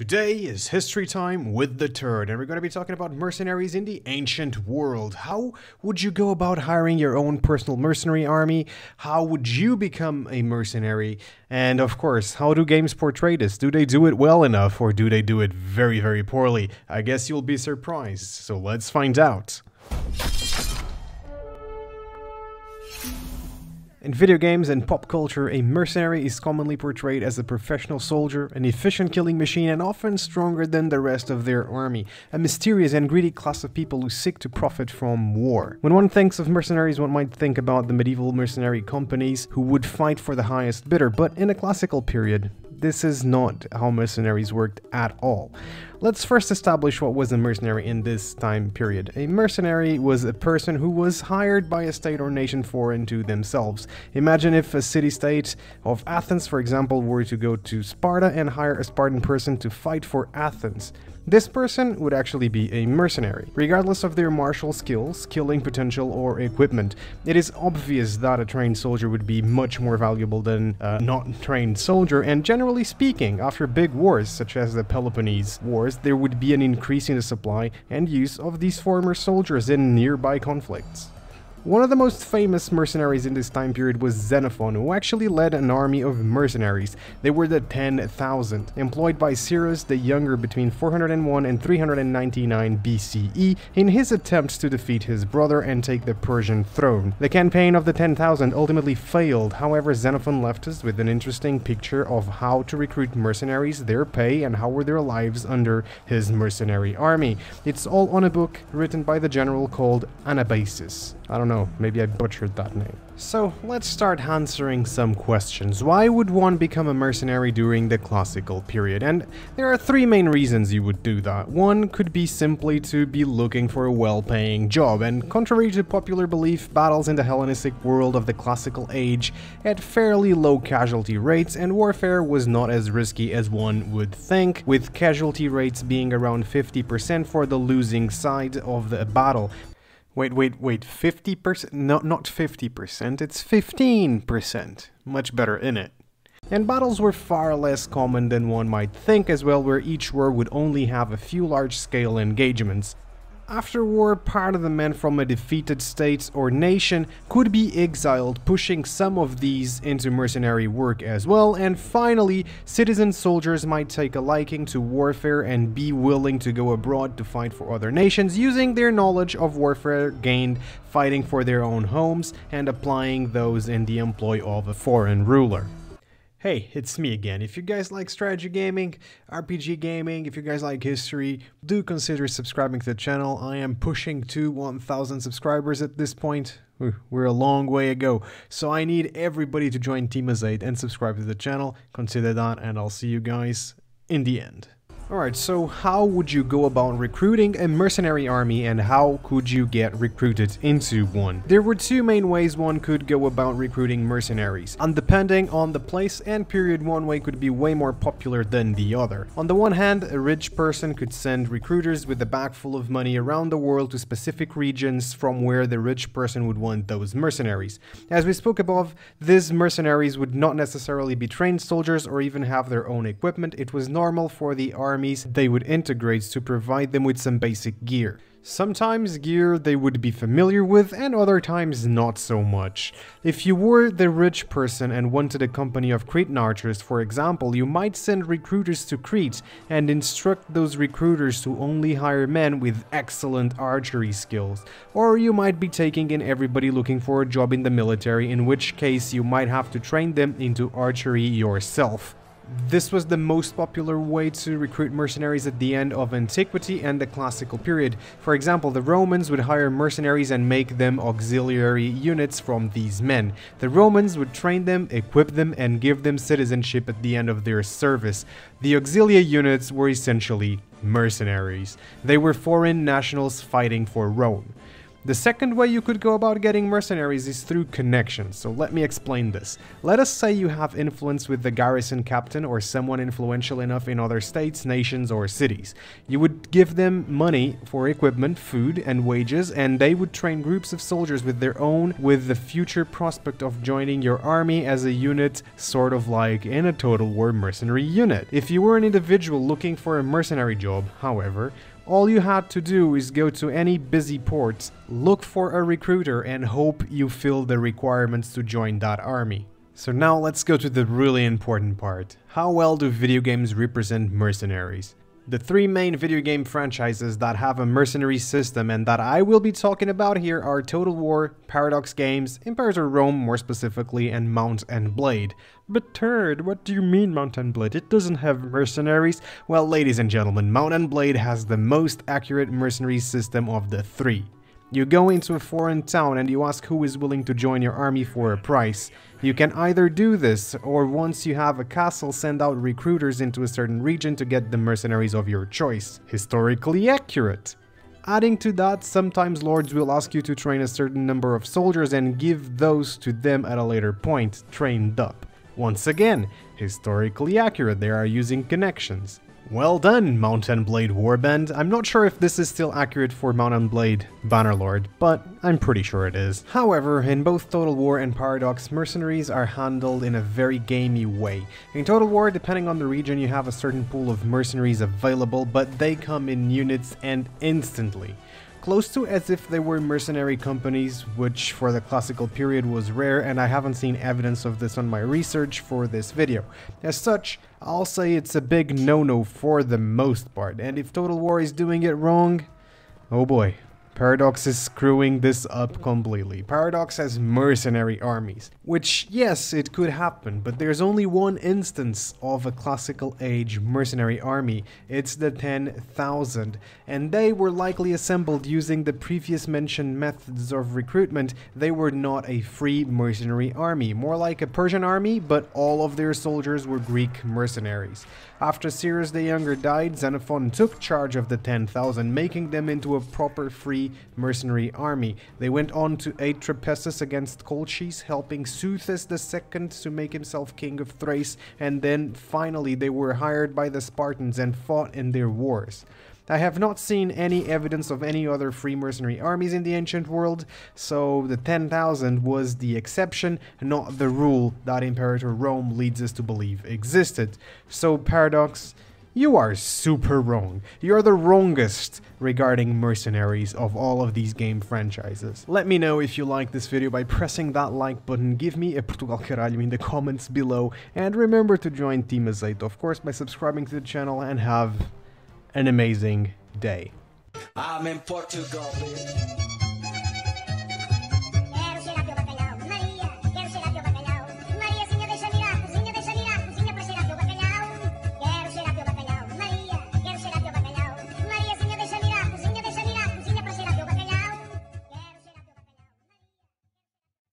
Today is history time with the turd, and we're going to be talking about mercenaries in the ancient world. How would you go about hiring your own personal mercenary army? How would you become a mercenary? And of course, how do games portray this? Do they do it well enough, or do they do it very, very poorly? I guess you'll be surprised, so let's find out. In video games and pop culture, a mercenary is commonly portrayed as a professional soldier, an efficient killing machine, and often stronger than the rest of their army, a mysterious and greedy class of people who seek to profit from war. When one thinks of mercenaries, one might think about the medieval mercenary companies who would fight for the highest bidder, but in a classical period, this is not how mercenaries worked at all. Let's first establish what was a mercenary in this time period. A mercenary was a person who was hired by a state or nation foreign to themselves. Imagine if a city-state of Athens, for example, were to go to Sparta and hire a Spartan person to fight for Athens. This person would actually be a mercenary, regardless of their martial skills, killing potential, or equipment. It is obvious that a trained soldier would be much more valuable than a not trained soldier, and generally speaking, after big wars such as the Peloponnese Wars, there would be an increase in the supply and use of these former soldiers in nearby conflicts. One of the most famous mercenaries in this time period was Xenophon, who actually led an army of mercenaries. They were the 10,000, employed by Cyrus the Younger between 401 and 399 BCE in his attempts to defeat his brother and take the Persian throne. The campaign of the 10,000 ultimately failed, however Xenophon left us with an interesting picture of how to recruit mercenaries, their pay, and how were their lives under his mercenary army. It's all on a book written by the general called Anabasis. I don't know, maybe I butchered that name. So let's start answering some questions. Why would one become a mercenary during the classical period? And there are three main reasons you would do that. One could be simply to be looking for a well-paying job, and contrary to popular belief, battles in the Hellenistic world of the classical age had fairly low casualty rates, and warfare was not as risky as one would think, with casualty rates being around 50% for the losing side of the battle. Wait, wait, wait, 50%? No, not 50%, it's 15%. Much better, in it. And battles were far less common than one might think as well, where each war would only have a few large-scale engagements. After war, part of the men from a defeated state or nation could be exiled, pushing some of these into mercenary work as well, and finally, citizen soldiers might take a liking to warfare and be willing to go abroad to fight for other nations using their knowledge of warfare gained fighting for their own homes and applying those in the employ of a foreign ruler. Hey, it's me again. If you guys like strategy gaming, RPG gaming, if you guys like history, do consider subscribing to the channel. I am pushing to 1000 subscribers at this point. We're a long way ago, so I need everybody to join Team Azade and subscribe to the channel. Consider that, and I'll see you guys in the end. Alright, so how would you go about recruiting a mercenary army and how could you get recruited into one? There were two main ways one could go about recruiting mercenaries, and depending on the place and period one way could be way more popular than the other. On the one hand, a rich person could send recruiters with a bag full of money around the world to specific regions from where the rich person would want those mercenaries. As we spoke above, these mercenaries would not necessarily be trained soldiers or even have their own equipment, it was normal for the army armies they would integrate to provide them with some basic gear. Sometimes gear they would be familiar with and other times not so much. If you were the rich person and wanted a company of Cretan archers for example, you might send recruiters to Crete and instruct those recruiters to only hire men with excellent archery skills. Or you might be taking in everybody looking for a job in the military in which case you might have to train them into archery yourself. This was the most popular way to recruit mercenaries at the end of antiquity and the classical period. For example, the Romans would hire mercenaries and make them auxiliary units from these men. The Romans would train them, equip them, and give them citizenship at the end of their service. The auxiliary units were essentially mercenaries. They were foreign nationals fighting for Rome. The second way you could go about getting mercenaries is through connections, so let me explain this. Let us say you have influence with the garrison captain or someone influential enough in other states, nations, or cities. You would give them money for equipment, food, and wages, and they would train groups of soldiers with their own, with the future prospect of joining your army as a unit, sort of like in a Total War mercenary unit. If you were an individual looking for a mercenary job, however, all you had to do is go to any busy port, look for a recruiter, and hope you fill the requirements to join that army. So now let's go to the really important part. How well do video games represent mercenaries? The three main video game franchises that have a mercenary system and that I will be talking about here are Total War, Paradox Games, Imperator Rome more specifically, and Mount and Blade. But Turd, what do you mean Mount and Blade? It doesn't have mercenaries. Well, ladies and gentlemen, Mount and Blade has the most accurate mercenary system of the three. You go into a foreign town and you ask who is willing to join your army for a price. You can either do this, or once you have a castle, send out recruiters into a certain region to get the mercenaries of your choice. Historically accurate. Adding to that, sometimes lords will ask you to train a certain number of soldiers and give those to them at a later point, trained up. Once again, historically accurate, they are using connections. Well done, Mount and Blade Warband. I'm not sure if this is still accurate for Mount and Blade Bannerlord, but I'm pretty sure it is. However, in both Total War and Paradox, mercenaries are handled in a very gamey way. In Total War, depending on the region, you have a certain pool of mercenaries available, but they come in units and instantly close to as if they were mercenary companies, which for the classical period was rare and I haven't seen evidence of this on my research for this video. As such, I'll say it's a big no-no for the most part, and if Total War is doing it wrong, oh boy, Paradox is screwing this up completely. Paradox has mercenary armies, which yes, it could happen, but there's only one instance of a classical age mercenary army. It's the 10,000, and they were likely assembled using the previous mentioned methods of recruitment. They were not a free mercenary army, more like a Persian army, but all of their soldiers were Greek mercenaries. After Cyrus the Younger died, Xenophon took charge of the 10,000, making them into a proper free mercenary army. They went on to aid Trapezus against Colchis, helping Seuthes II to make himself king of Thrace, and then finally they were hired by the Spartans and fought in their wars. I have not seen any evidence of any other free mercenary armies in the ancient world, so the 10,000 was the exception, not the rule that Imperator Rome leads us to believe existed. So Paradox, you are super wrong. You're the wrongest regarding mercenaries of all of these game franchises. Let me know if you like this video by pressing that like button, give me a Portugal caralho in the comments below, and remember to join Team Azeito, of course by subscribing to the channel and have an amazing day. I'm in Portugal.